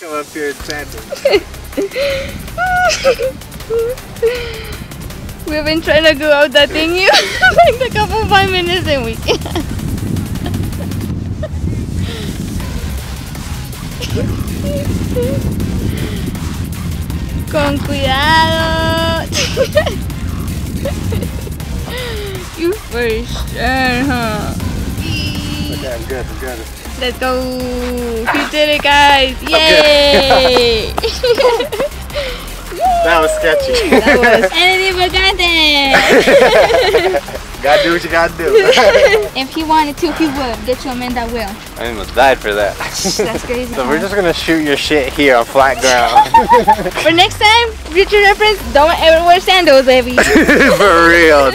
Come up here in sandals. We've been trying to go out that thing you like a couple five minutes and we. Con cuidado. you for sure, huh? I'm good, I'm good. Let's go. You did it, guys. Yay. That was sketchy. that was anything but content. gotta do what you gotta do. if he wanted to, he would get you a man that will. I almost died for that. That's crazy. So we're just gonna shoot your shit here on flat ground. For next time, future reference, don't ever wear sandals, baby. for real.